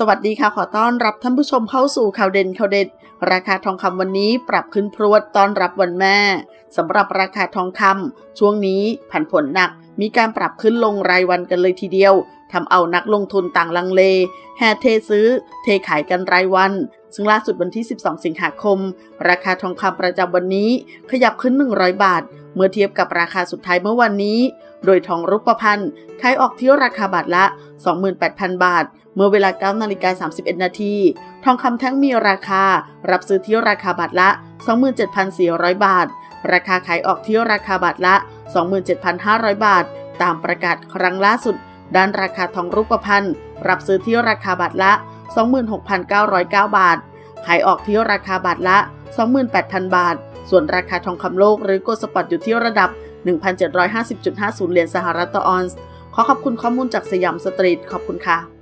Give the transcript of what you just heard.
สวัสดีค่ะ ขอต้อนรับท่านผู้ชมเข้าสู่ข่าวเด่นข่าวเด็ด ราคาทองคำวันนี้ปรับขึ้นพรวดต้อนรับวันแม่สำหรับราคาทองคำช่วงนี้ผันผลหนัก มีการปรับขึ้นลงรายวันกันเลยทีเดียวทำเอานักลงทุนต่างลังเล แห่เทซื้อ เทขายกันรายวัน ซึ่งล่าสุดวันที่ 12 สิงหาคม ราคาทองคำประจำวันนี้ขยับขึ้น 100 บาท เมื่อเทียบกับราคาสุดท้ายเมื่อวันนี้ โดยทองรูปพรรณขายออกที่ราคาบาทละ 28,000 บาท เมื่อเวลา9นาฬิกา31 นาที ทองคำแท่งมีราคา รับซื้อที่ราคาบาทละ 27,400 บาท ราคาขายออกที่ราคาบาทละ 27,500 บาท ตามประกาศครั้งล่าสุด ด้านราคาทองรูปพรรณรับซื้อที่ราคาบาทละ 26,909 บาท ขายออกที่ราคาบาทละ 28,000 บาท ส่วนราคาทองคำโลกหรือโกลด์สปอตอยู่ที่ระดับ 1,750.50 เหรียญสหรัฐต่อออนซ์ ขอขอบคุณข้อมูลจากสยามสตรีท ขอบคุณค่ะ